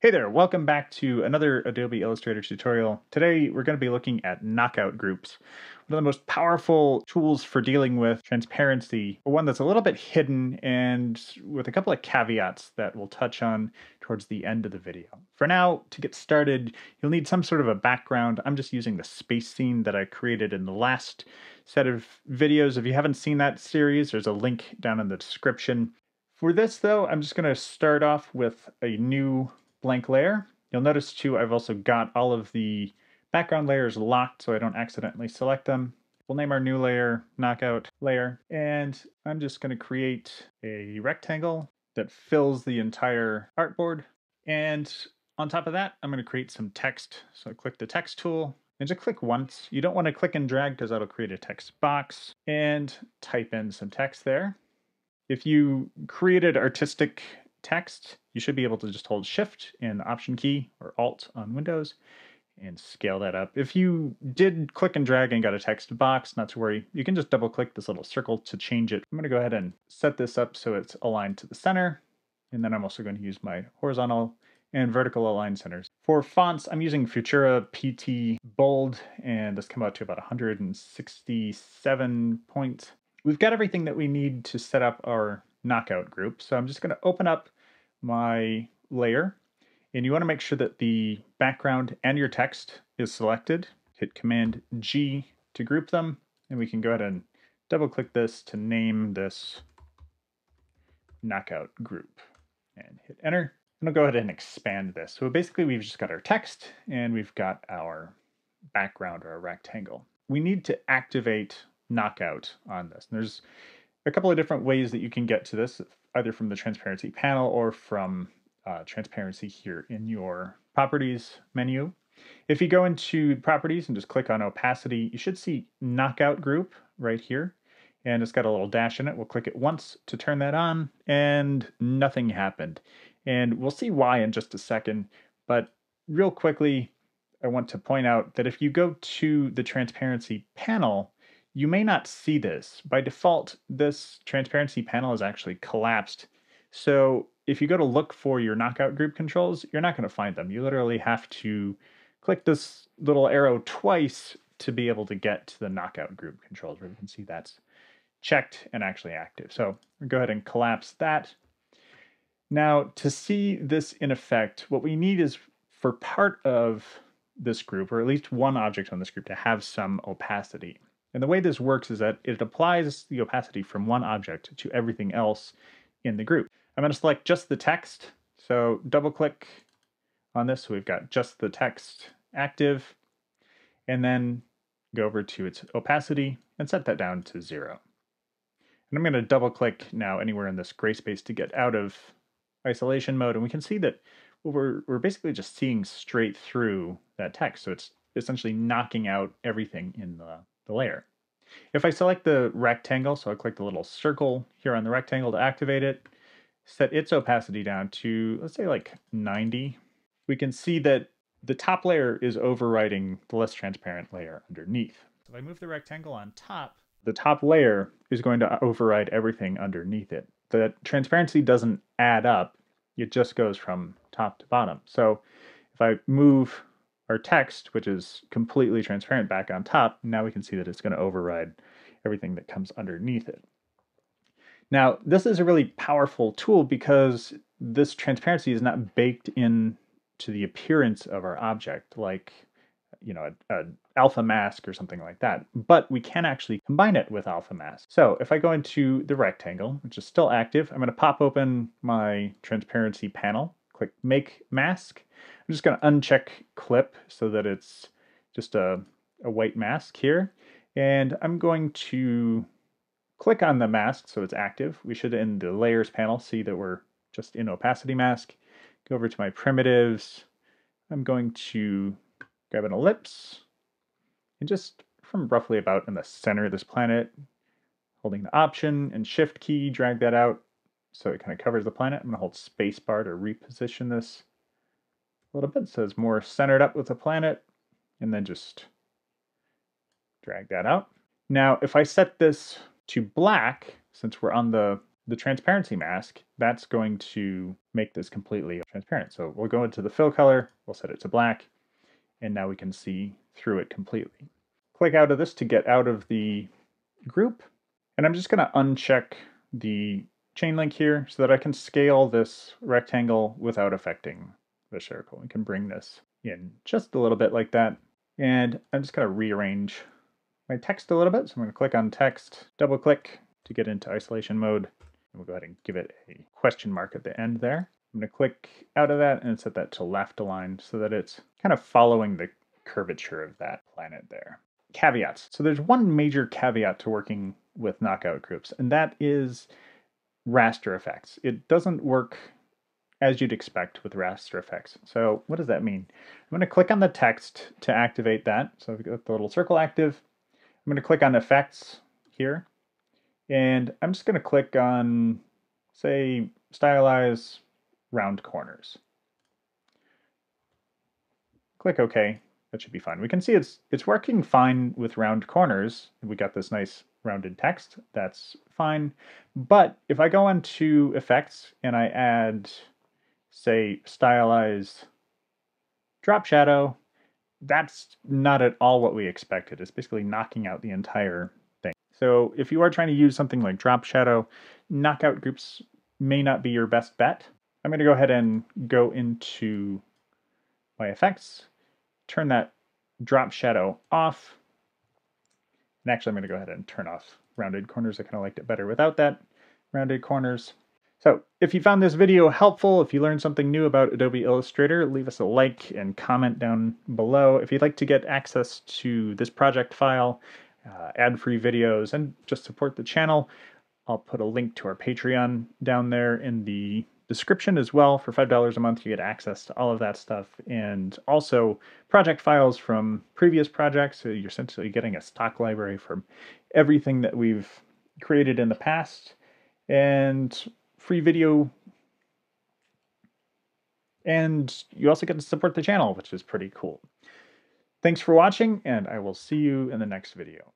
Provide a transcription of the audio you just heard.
Hey there, welcome back to another Adobe Illustrator tutorial. Today we're going to be looking at knockout groups, one of the most powerful tools for dealing with transparency, one that's a little bit hidden and with a couple of caveats that we'll touch on towards the end of the video. For now, to get started, you'll need some sort of a background. I'm just using the space scene that I created in the last set of videos. If you haven't seen that series, there's a link down in the description. For this though, I'm just going to start off with a new blank layer. You'll notice too, I've also got all of the background layers locked so I don't accidentally select them. We'll name our new layer knockout layer. And I'm just gonna create a rectangle that fills the entire artboard. And on top of that, I'm gonna create some text. So I click the text tool and just click once. You don't wanna click and drag because that'll create a text box and type in some text there. If you created artistic text, you should be able to just hold Shift and Option key or Alt on Windows and scale that up. If you did click and drag and got a text box, not to worry, you can just double click this little circle to change it. I'm gonna go ahead and set this up so it's aligned to the center. And then I'm also going to use my horizontal and vertical align centers. For fonts, I'm using Futura PT Bold, and this came out to about 167 points. We've got everything that we need to set up our knockout group. So I'm just going to open up my layer and you want to make sure that the background and your text is selected. Hit Command G to group them and we can go ahead and double click this to name this knockout group and hit enter. And I'll go ahead and expand this. So basically we've just got our text and we've got our background or our rectangle. We need to activate knockout on this. And there's a couple of different ways that you can get to this, either from the transparency panel or from uh, transparency here in your properties menu. If you go into properties and just click on opacity, you should see knockout group right here. And it's got a little dash in it. We'll click it once to turn that on and nothing happened. And we'll see why in just a second. But real quickly, I want to point out that if you go to the transparency panel, you may not see this. By default, this transparency panel is actually collapsed. So if you go to look for your knockout group controls, you're not going to find them. You literally have to click this little arrow twice to be able to get to the knockout group controls where you can see that's checked and actually active. So go ahead and collapse that. Now to see this in effect, what we need is for part of this group, or at least one object on this group to have some opacity. And the way this works is that it applies the opacity from one object to everything else in the group. I'm going to select just the text. So double click on this. So we've got just the text active and then go over to its opacity and set that down to zero. And I'm going to double click now anywhere in this gray space to get out of isolation mode. And we can see that we're, we're basically just seeing straight through that text. So it's essentially knocking out everything in the the layer. If I select the rectangle, so I click the little circle here on the rectangle to activate it, set its opacity down to, let's say like 90, we can see that the top layer is overriding the less transparent layer underneath. So if I move the rectangle on top, the top layer is going to override everything underneath it. The transparency doesn't add up, it just goes from top to bottom. So if I move our text, which is completely transparent back on top, now we can see that it's going to override everything that comes underneath it. Now, this is a really powerful tool because this transparency is not baked in to the appearance of our object like you know, an alpha mask or something like that. But we can actually combine it with alpha mask. So if I go into the rectangle, which is still active, I'm going to pop open my transparency panel, click make mask, I'm just going to uncheck clip so that it's just a, a white mask here. And I'm going to click on the mask so it's active. We should in the layers panel see that we're just in opacity mask. Go over to my primitives. I'm going to grab an ellipse and just from roughly about in the center of this planet, holding the option and shift key, drag that out so it kind of covers the planet. I'm going to hold spacebar to reposition this a little bit so it's more centered up with the planet and then just drag that out. Now if I set this to black, since we're on the, the transparency mask, that's going to make this completely transparent. So we'll go into the fill color, we'll set it to black, and now we can see through it completely. Click out of this to get out of the group, and I'm just going to uncheck the chain link here so that I can scale this rectangle without affecting the circle. We can bring this in just a little bit like that. And I'm just going to rearrange my text a little bit. So I'm going to click on text, double click to get into isolation mode. And we'll go ahead and give it a question mark at the end there. I'm going to click out of that and set that to left aligned so that it's kind of following the curvature of that planet there. Caveats. So there's one major caveat to working with knockout groups, and that is raster effects. It doesn't work as you'd expect with raster effects. So what does that mean? I'm going to click on the text to activate that. So I've got the little circle active. I'm going to click on effects here. And I'm just going to click on, say, stylize round corners. Click OK. That should be fine. We can see it's it's working fine with round corners. We got this nice rounded text. That's fine. But if I go into effects and I add say stylize drop shadow, that's not at all what we expected. It's basically knocking out the entire thing. So if you are trying to use something like drop shadow, knockout groups may not be your best bet. I'm going to go ahead and go into my effects, turn that drop shadow off. And actually, I'm going to go ahead and turn off rounded corners. I kind of liked it better without that rounded corners. So if you found this video helpful, if you learned something new about Adobe Illustrator, leave us a like and comment down below. If you'd like to get access to this project file, uh, ad-free videos, and just support the channel, I'll put a link to our Patreon down there in the description as well. For $5 a month, you get access to all of that stuff and also project files from previous projects. So you're essentially getting a stock library from everything that we've created in the past. And free video. And you also get to support the channel, which is pretty cool. Thanks for watching, and I will see you in the next video.